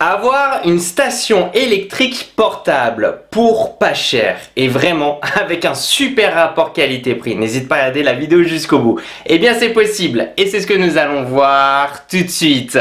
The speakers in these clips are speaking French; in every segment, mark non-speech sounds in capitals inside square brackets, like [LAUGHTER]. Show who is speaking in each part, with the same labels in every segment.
Speaker 1: Avoir une station électrique portable pour pas cher et vraiment [LAUGHS] avec un super rapport qualité-prix, n'hésite pas à regarder la vidéo jusqu'au bout. Eh bien c'est possible et c'est ce que nous allons voir tout de suite.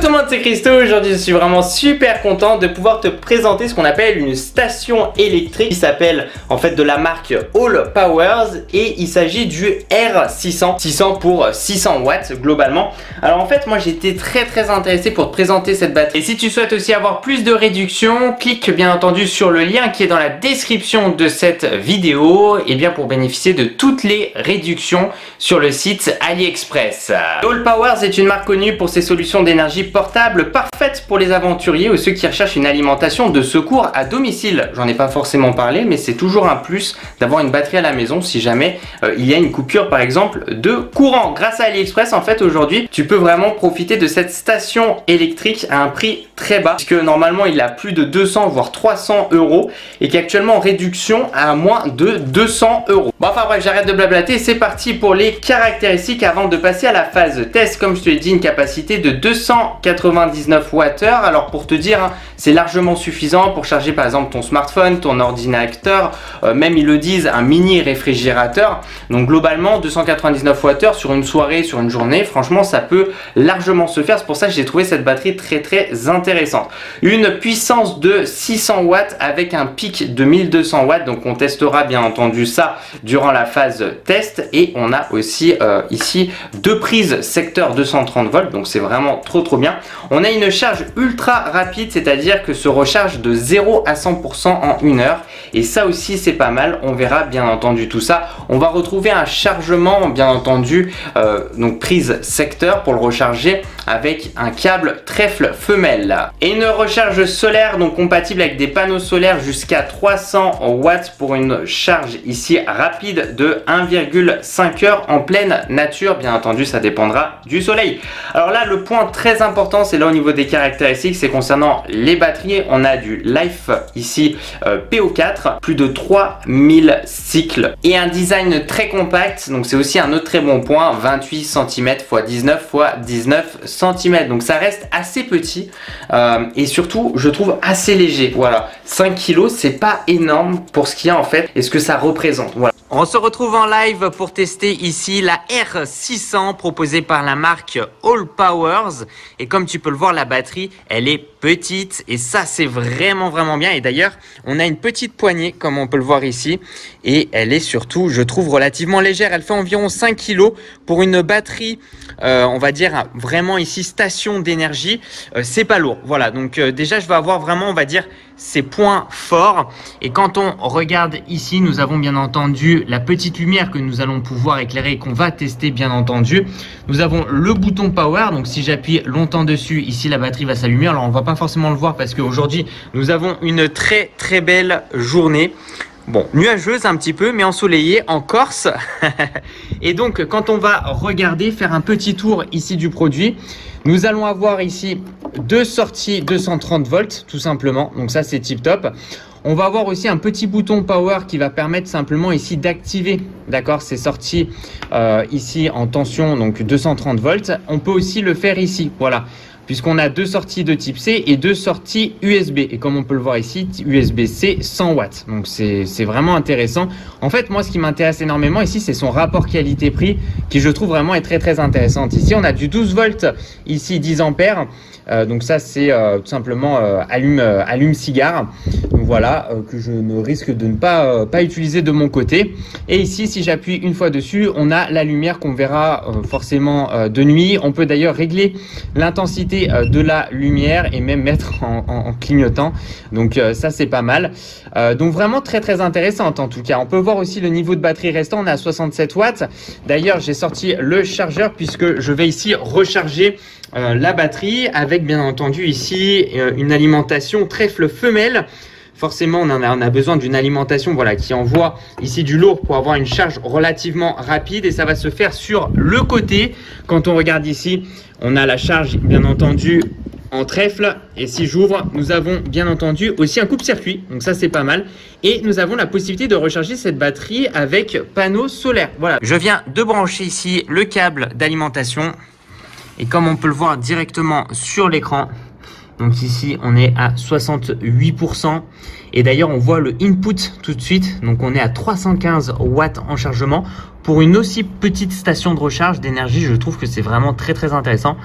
Speaker 1: Tout le monde, c'est Christo. Aujourd'hui, je suis vraiment super content de pouvoir te présenter ce qu'on appelle une station électrique qui s'appelle en fait de la marque All Powers et il s'agit du R600, 600 pour 600 watts globalement. Alors en fait, moi j'étais très très intéressé pour te présenter cette batterie. Et si tu souhaites aussi avoir plus de réduction, clique bien entendu sur le lien qui est dans la description de cette vidéo et bien pour bénéficier de toutes les réductions sur le site AliExpress. All Powers est une marque connue pour ses solutions d'énergie portable parfaite pour les aventuriers ou ceux qui recherchent une alimentation de secours à domicile. J'en ai pas forcément parlé, mais c'est toujours un plus d'avoir une batterie à la maison si jamais euh, il y a une coupure par exemple de courant. Grâce à AliExpress, en fait aujourd'hui, tu peux vraiment profiter de cette station électrique à un prix très bas, puisque normalement il a plus de 200 voire 300 euros et qui est actuellement en réduction à moins de 200 euros. Bon enfin bref, j'arrête de blablater, c'est parti pour les caractéristiques avant de passer à la phase test. Comme je te l'ai dit, une capacité de 200 99 Wh. Alors pour te dire, hein, c'est largement suffisant pour charger par exemple ton smartphone, ton ordinateur, euh, même ils le disent, un mini réfrigérateur. Donc globalement, 299 Wh sur une soirée, sur une journée, franchement ça peut largement se faire. C'est pour ça que j'ai trouvé cette batterie très très intéressante. Une puissance de 600 watts avec un pic de 1200 watts. Donc on testera bien entendu ça durant la phase test. Et on a aussi euh, ici deux prises secteur 230 volts. Donc c'est vraiment trop trop bien. On a une charge ultra rapide, c'est-à-dire que se recharge de 0 à 100% en une heure. Et ça aussi, c'est pas mal. On verra bien entendu tout ça. On va retrouver un chargement, bien entendu, euh, donc prise secteur pour le recharger avec un câble trèfle femelle. Et une recharge solaire, donc compatible avec des panneaux solaires jusqu'à 300 watts pour une charge ici rapide de 1,5 heures en pleine nature. Bien entendu, ça dépendra du soleil. Alors là, le point très important, c'est là au niveau des caractéristiques, c'est concernant les batteries. On a du Life ici euh, PO4, plus de 3000 cycles et un design très compact. Donc c'est aussi un autre très bon point, 28 cm x 19 x 19 cm. Donc ça reste assez petit euh, et surtout je trouve assez léger. Voilà, 5 kg, c'est pas énorme pour ce qu'il y a en fait et ce que ça représente. Voilà. On se retrouve en live pour tester ici la R600 proposée par la marque All Powers. Et comme tu peux le voir, la batterie, elle est petite et ça, c'est vraiment, vraiment bien. Et d'ailleurs, on a une petite poignée, comme on peut le voir ici. Et elle est surtout, je trouve, relativement légère. Elle fait environ 5 kg pour une batterie, euh, on va dire, vraiment ici, station d'énergie. Euh, c'est pas lourd. Voilà, donc euh, déjà, je vais avoir vraiment, on va dire, ses points forts. Et quand on regarde ici, nous avons bien entendu la petite lumière que nous allons pouvoir éclairer et qu'on va tester bien entendu. Nous avons le bouton power, donc si j'appuie longtemps dessus, ici la batterie va s'allumer. Alors on va pas forcément le voir parce qu'aujourd'hui nous avons une très très belle journée. Bon, nuageuse un petit peu, mais ensoleillée en Corse. [LAUGHS] et donc, quand on va regarder, faire un petit tour ici du produit, nous allons avoir ici deux sorties 230 volts, tout simplement. Donc ça, c'est tip top. On va avoir aussi un petit bouton power qui va permettre simplement ici d'activer, d'accord, ces sorties euh, ici en tension, donc 230 volts. On peut aussi le faire ici, voilà puisqu'on a deux sorties de type C et deux sorties USB. Et comme on peut le voir ici, USB-C 100 watts. Donc c'est vraiment intéressant. En fait, moi, ce qui m'intéresse énormément ici, c'est son rapport qualité-prix qui, je trouve, vraiment est très très intéressant. Ici, on a du 12 volts, ici 10 ampères. Euh, donc ça, c'est euh, tout simplement euh, allume, cigare. Donc voilà, que je ne risque de ne pas utiliser de mon côté. Et ici, si j'appuie une fois dessus, on a la lumière qu'on verra forcément de nuit. On peut d'ailleurs régler l'intensité euh, de la lumière et même mettre en, clignotant. Donc euh, ça c'est pas mal. Euh, donc vraiment très très intéressante en tout cas. On peut voir aussi le niveau de batterie restant. On est à 67 watts. D'ailleurs j'ai sorti le chargeur puisque je vais ici recharger la batterie avec bien entendu ici une alimentation trèfle femelle forcément on, a, besoin d'une alimentation voilà, qui envoie ici du lourd pour avoir une charge relativement rapide et ça va se faire sur le côté. Quand on regarde ici, on a la charge bien entendu en trèfle. Et si j'ouvre, nous avons bien entendu aussi un coupe-circuit. Donc ça, c'est pas mal. Et nous avons la possibilité de recharger cette batterie avec panneau solaire. Voilà. Je viens de brancher ici le câble d'alimentation. Et comme on peut le voir directement sur l'écran, donc ici, on est à 68%. Et d'ailleurs, on voit le input tout de suite. Donc on est à 315 watts en chargement. Pour une aussi petite station de recharge d'énergie, je trouve que c'est vraiment très très intéressant.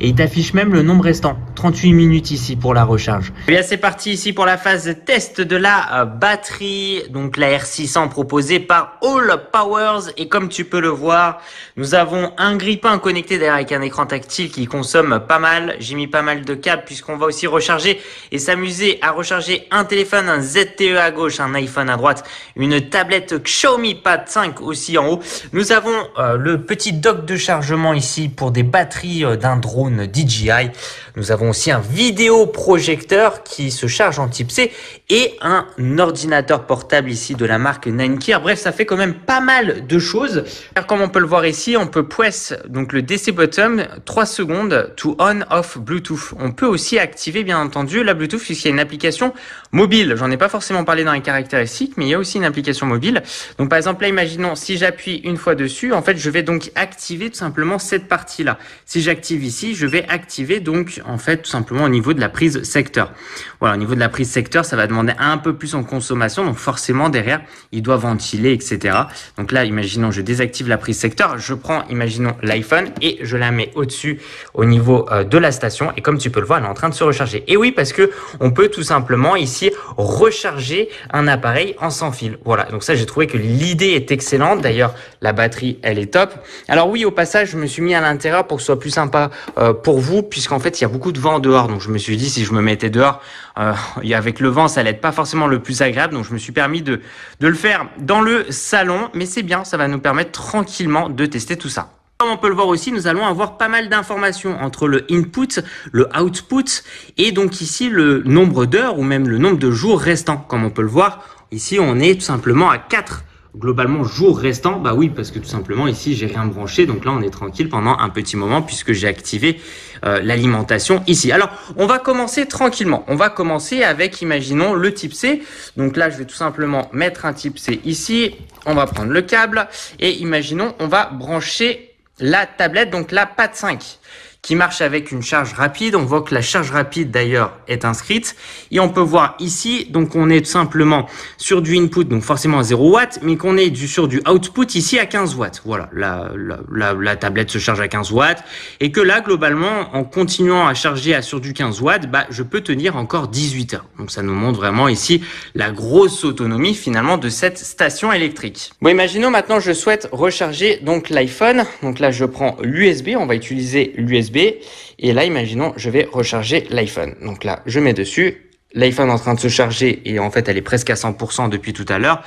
Speaker 1: Et il t'affiche même le nombre restant, 38 minutes ici pour la recharge. Et eh bien c'est parti ici pour la phase test de la euh, batterie, donc la R600 proposée par All Powers. Et comme tu peux le voir, nous avons un grippin connecté derrière avec un écran tactile qui consomme pas mal. J'ai mis pas mal de câbles puisqu'on va aussi recharger et s'amuser à recharger un téléphone, un ZTE à gauche, un iPhone à droite, une tablette Xiaomi Pad 5 aussi en haut nous avons euh, le petit dock de chargement ici pour des batteries euh, d'un drone DJI. Nous avons aussi un vidéoprojecteur qui se charge en type C et un ordinateur portable ici de la marque Ninekeer. Bref, ça fait quand même pas mal de choses. Comme on peut le voir ici, on peut press donc le DC button 3 secondes to on off Bluetooth. On peut aussi activer bien entendu la Bluetooth puisqu'il y a une application mobile. J'en ai pas forcément parlé dans les caractéristiques, mais il y a aussi une application mobile. Donc par exemple là, imaginons si j'appuie une fois dessus, en fait, je vais donc activer tout simplement cette partie-là. Si j'active ici, je vais activer donc en fait tout simplement au niveau de la prise secteur. Voilà, au niveau de la prise secteur, ça va demander un peu plus en consommation, donc forcément derrière, il doit ventiler, etc. Donc là, imaginons, je désactive la prise secteur, je prends, imaginons l'iPhone et je la mets au-dessus au niveau euh, de la station et comme tu peux le voir, elle est en train de se recharger. Et oui, parce que on peut tout simplement ici recharger un appareil en sans fil. Voilà, donc ça, j'ai trouvé que l'idée est excellente. D'ailleurs, la batterie, elle est top. Alors oui, au passage, je me suis mis à l'intérieur pour que ce soit plus sympa euh, pour vous, puisqu'en fait, il y a beaucoup de vent dehors. Donc je me suis dit, si je me mettais dehors, euh, [LAUGHS] avec le vent, ça allait être pas forcément le plus agréable. Donc je me suis permis de, de le faire dans le salon. Mais c'est bien, ça va nous permettre tranquillement de tester tout ça. Comme on peut le voir aussi, nous allons avoir pas mal d'informations entre le input, le output et donc ici le nombre d'heures ou même le nombre de jours restants. Comme on peut le voir, ici on est tout simplement à 4 globalement jour restant, bah oui, parce que tout simplement ici j'ai rien branché, donc là on est tranquille pendant un petit moment puisque j'ai activé euh, l'alimentation ici. Alors on va commencer tranquillement. On va commencer avec, imaginons, le type C. Donc là je vais tout simplement mettre un type C ici. On va prendre le câble et imaginons on va brancher la tablette, donc la PAD 5 qui marche avec une charge rapide. On voit que la charge rapide d'ailleurs est inscrite. Et on peut voir ici, donc on est simplement sur du input, donc forcément à 0 watts, mais qu'on est sur du output ici à 15 watts. Voilà, la, la, la, tablette se charge à 15 watts. Et que là, globalement, en continuant à charger à sur du 15 watts, bah, je peux tenir encore 18 heures. Donc ça nous montre vraiment ici la grosse autonomie finalement de cette station électrique. Bon, imaginons maintenant je souhaite recharger donc l'iPhone. Donc là, je prends l'USB, on va utiliser l'USB et là, imaginons, je vais recharger l'iPhone. Donc là, je mets dessus l'iPhone est en train de se charger et en fait elle est presque à 100% depuis tout à l'heure.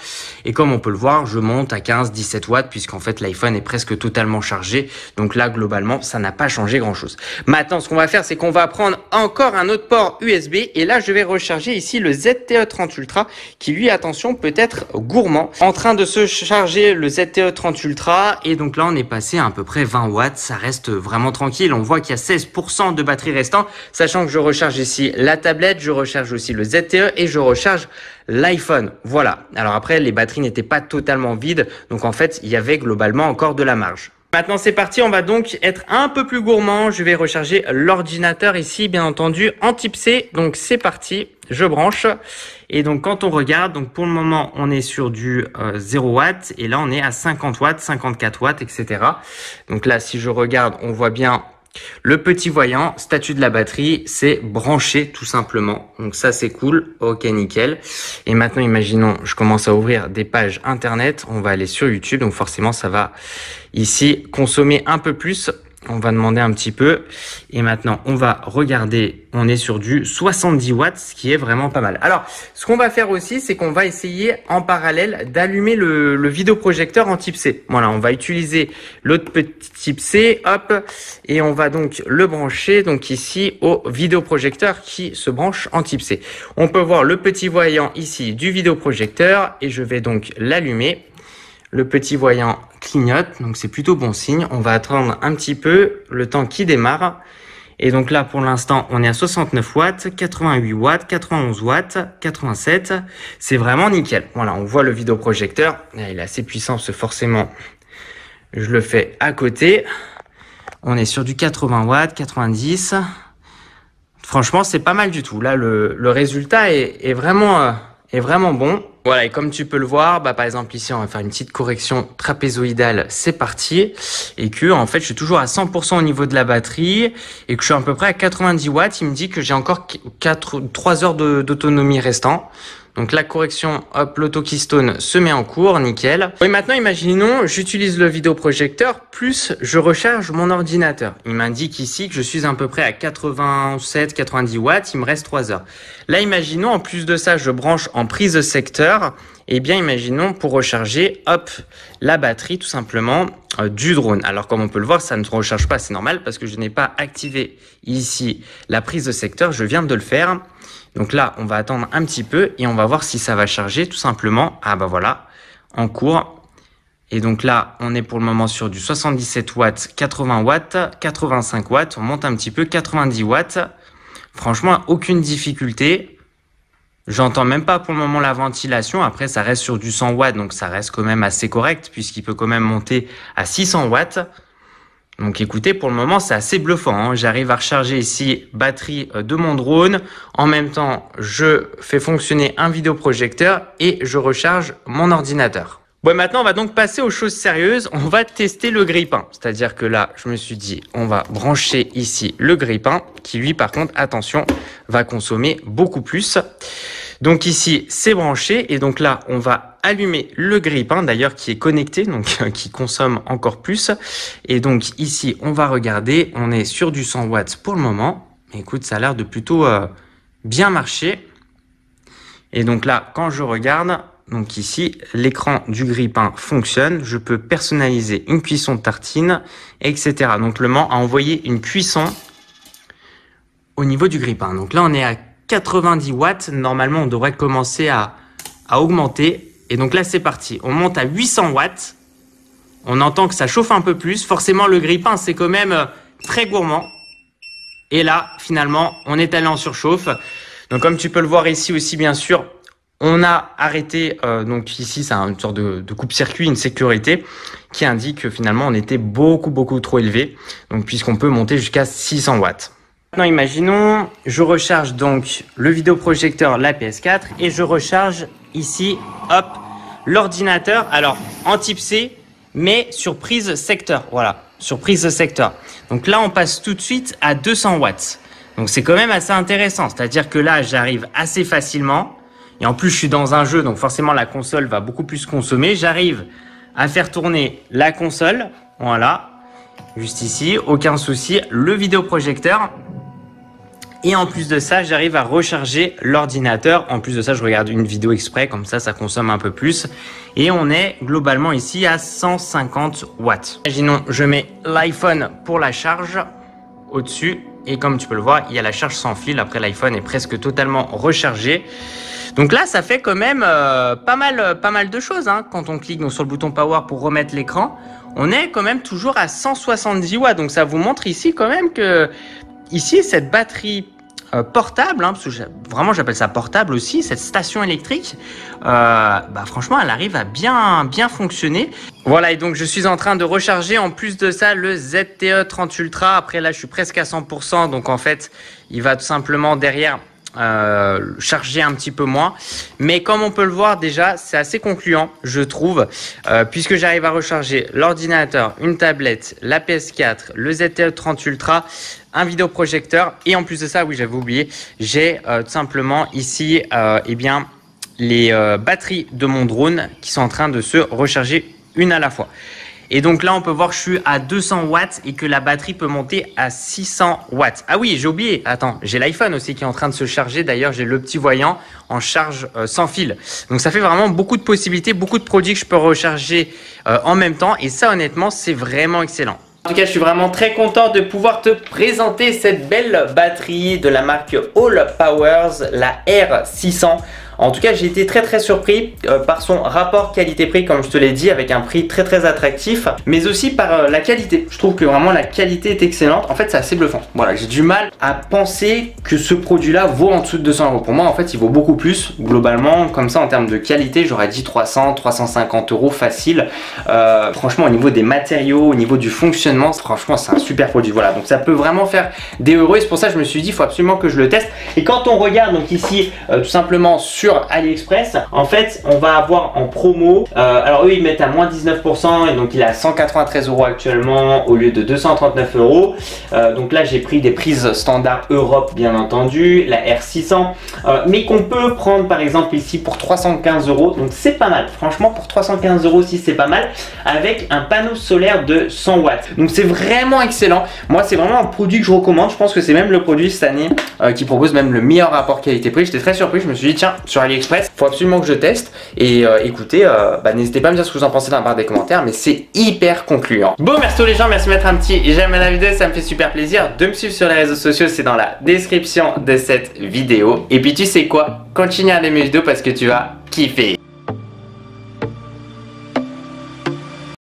Speaker 1: Et comme on peut le voir, je monte à 15-17 watts puisqu'en fait l'iPhone est presque totalement chargé. Donc là globalement ça n'a pas changé grand chose. Maintenant ce qu'on va faire c'est qu'on va prendre encore un autre port USB et là je vais recharger ici le ZTE30 Ultra qui lui attention peut être gourmand. En train de se charger le ZTE30 Ultra et donc là on est passé à à peu près 20 watts. Ça reste vraiment tranquille. On voit qu'il y a 16% de batterie restant sachant que je recharge ici la tablette, je recharge aussi le ZTE et je recharge l'iPhone. Voilà. Alors après, les batteries n'étaient pas totalement vides. Donc en fait, il y avait globalement encore de la marge. Maintenant c'est parti, on va donc être un peu plus gourmand. Je vais recharger l'ordinateur ici, bien entendu, en type C. Donc c'est parti, je branche. Et donc quand on regarde, donc pour le moment on est sur du 0 euh, watts et là on est à 50 watts, 54 watts, etc. Donc là si je regarde, on voit bien le petit voyant, statut de la batterie, c'est branché tout simplement. Donc ça c'est cool, ok nickel. Et maintenant imaginons, je commence à ouvrir des pages internet, on va aller sur YouTube, donc forcément ça va ici consommer un peu plus on va demander un petit peu. Et maintenant, on va regarder, on est sur du 70 watts, ce qui est vraiment pas mal. Alors, ce qu'on va faire aussi, c'est qu'on va essayer en parallèle d'allumer le, le vidéoprojecteur en type C. Voilà, on va utiliser l'autre petit type C, hop, et on va donc le brancher, donc ici, au vidéoprojecteur qui se branche en type C. On peut voir le petit voyant ici du vidéoprojecteur, et je vais donc l'allumer. Le petit voyant clignote, donc c'est plutôt bon signe. On va attendre un petit peu le temps qui démarre. Et donc là, pour l'instant, on est à 69 watts, 88 watts, 91 watts, 87. C'est vraiment nickel. Voilà, on voit le vidéoprojecteur. Ah, il est assez puissant forcément, je le fais à côté. On est sur du 80 watts, 90. Franchement, c'est pas mal du tout. Là, le, résultat est, vraiment, euh, est vraiment bon. Voilà, et comme tu peux le voir, bah, par exemple ici, on va faire une petite correction trapézoïdale, c'est parti. Et que, en fait, je suis toujours à 100% au niveau de la batterie et que je suis à peu près à 90 watts. Il me dit que j'ai encore 4, 3 heures d'autonomie restant. Donc la correction, hop, l'autokystone se met en cours, nickel. Et maintenant, imaginons, j'utilise le vidéoprojecteur, plus je recharge mon ordinateur. Il m'indique ici que je suis à peu près à 87, 90 watts, il me reste 3 heures. Là, imaginons, en plus de ça, je branche en prise secteur. Et eh bien, imaginons pour recharger, hop, la batterie tout simplement euh, du drone. Alors, comme on peut le voir, ça ne se recharge pas, c'est normal parce que je n'ai pas activé ici la prise de secteur, je viens de le faire. Donc là, on va attendre un petit peu et on va voir si ça va charger tout simplement. Ah bah voilà, en cours. Et donc là, on est pour le moment sur du 77 watts, 80 watts, 85 watts. On monte un petit peu, 90 watts. Franchement, aucune difficulté. J'entends même pas pour le moment la ventilation. Après, ça reste sur du 100 watts, donc ça reste quand même assez correct puisqu'il peut quand même monter à 600 watts. Donc écoutez, pour le moment, c'est assez bluffant. Hein. J'arrive à recharger ici batterie euh, de mon drone. En même temps, je fais fonctionner un vidéoprojecteur et je recharge mon ordinateur. Bon, maintenant, on va donc passer aux choses sérieuses. On va tester le grippin. C'est-à-dire que là, je me suis dit, on va brancher ici le grippin qui, lui, par contre, attention, va consommer beaucoup plus. Donc ici, c'est branché et donc là, on va allumer le grippin d'ailleurs qui est connecté, donc [LAUGHS] qui consomme encore plus. Et donc ici, on va regarder, on est sur du 100 watts pour le moment. Mais écoute, ça a l'air de plutôt euh, bien marcher. Et donc là, quand je regarde, donc ici, l'écran du grippin fonctionne. Je peux personnaliser une cuisson de tartine, etc. Donc le Mans a envoyé une cuisson au niveau du grippin. Donc là, on est à 90 watts. Normalement, on devrait commencer à, augmenter. Et donc là, c'est parti. On monte à 800 watts. On entend que ça chauffe un peu plus. Forcément, le grippin, c'est quand même euh, très gourmand. Et là, finalement, on est allé en surchauffe. Donc, comme tu peux le voir ici aussi, bien sûr, on a arrêté, euh, donc ici, c'est une sorte de, de coupe-circuit, une sécurité, qui indique que finalement, on était beaucoup, beaucoup trop élevé. Donc, puisqu'on peut monter jusqu'à 600 watts. Maintenant, imaginons, je recharge donc le vidéoprojecteur, la PS4, et je recharge ici, hop, l'ordinateur. Alors, en type C, mais sur prise secteur. Voilà, sur prise secteur. Donc là, on passe tout de suite à 200 watts. Donc c'est quand même assez intéressant. C'est-à-dire que là, j'arrive assez facilement. Et en plus, je suis dans un jeu, donc forcément, la console va beaucoup plus consommer. J'arrive à faire tourner la console. Voilà. Juste ici, aucun souci. Le vidéoprojecteur, et en plus de ça, j'arrive à recharger l'ordinateur. En plus de ça, je regarde une vidéo exprès, comme ça, ça consomme un peu plus. Et on est globalement ici à 150 watts. Imaginons, je mets l'iPhone pour la charge au-dessus. Et comme tu peux le voir, il y a la charge sans fil. Après, l'iPhone est presque totalement rechargé. Donc là, ça fait quand même euh, pas, mal, pas mal de choses. Hein. Quand on clique donc, sur le bouton Power pour remettre l'écran, on est quand même toujours à 170 watts. Donc ça vous montre ici quand même que ici, cette batterie euh, portable, hein, parce que vraiment j'appelle ça portable aussi, cette station électrique, euh, bah franchement elle arrive à bien bien fonctionner. Voilà et donc je suis en train de recharger en plus de ça le ZTE 30 Ultra. Après là je suis presque à 100%, donc en fait il va tout simplement derrière euh, charger un petit peu moins. Mais comme on peut le voir déjà, c'est assez concluant, je trouve, euh, puisque j'arrive à recharger l'ordinateur, une tablette, la PS4, le ZTE 30 Ultra, un vidéoprojecteur et en plus de ça, oui j'avais oublié, j'ai euh, tout simplement ici eh bien les batteries de mon drone qui sont en train de se recharger une à la fois. Et donc là, on peut voir que je suis à 200 watts et que la batterie peut monter à 600 watts. Ah oui, j'ai oublié. Attends, j'ai l'iPhone aussi qui est en train de se charger. D'ailleurs, j'ai le petit voyant en charge euh, sans fil. Donc ça fait vraiment beaucoup de possibilités, beaucoup de produits que je peux recharger euh, en même temps. Et ça, honnêtement, c'est vraiment excellent. En tout cas, je suis vraiment très content de pouvoir te présenter cette belle batterie de la marque All Powers, la R600. En tout cas, j'ai été très très surpris euh, par son rapport qualité-prix, comme je te l'ai dit, avec un prix très très attractif, mais aussi par euh, la qualité. Je trouve que vraiment la qualité est excellente. En fait, c'est assez bluffant. Voilà, j'ai du mal à penser que ce produit-là vaut en dessous de 200 euros. Pour moi, en fait, il vaut beaucoup plus. Globalement, comme ça, en termes de qualité, j'aurais dit 300, 350 euros facile. Euh, franchement, au niveau des matériaux, au niveau du fonctionnement, franchement, c'est un super produit. Voilà, donc ça peut vraiment faire des euros. Et c'est pour ça que je me suis dit, il faut absolument que je le teste. Et quand on regarde donc ici, tout simplement sur AliExpress, en fait, on va avoir en promo. Euh, alors eux, ils mettent à moins 19% et donc il est à 193 euros actuellement au lieu de 239 euros. Euh, donc là, j'ai pris des prises standard Europe, bien entendu, la R600, euh, mais qu'on peut prendre par exemple ici pour 315 euros. Donc c'est pas mal. Franchement, pour 315 euros aussi, c'est pas mal avec un panneau solaire de 100 watts. Donc c'est vraiment excellent. Moi, c'est vraiment un produit que je recommande. Je pense que c'est même le produit cette année qui propose même le meilleur rapport qualité-prix. J'étais très surpris. Je me suis dit, tiens, sur AliExpress, faut absolument que je teste. Et écoutez, euh, bah, n'hésitez pas à me dire ce que vous en pensez dans la barre des commentaires, mais c'est hyper concluant. Bon, merci les gens, merci de mettre un petit j'aime à la vidéo, ça me fait super plaisir. De me suivre sur les réseaux sociaux, c'est dans la description de cette vidéo. Et puis tu sais quoi, continue à aimer mes vidéos parce que tu vas kiffer.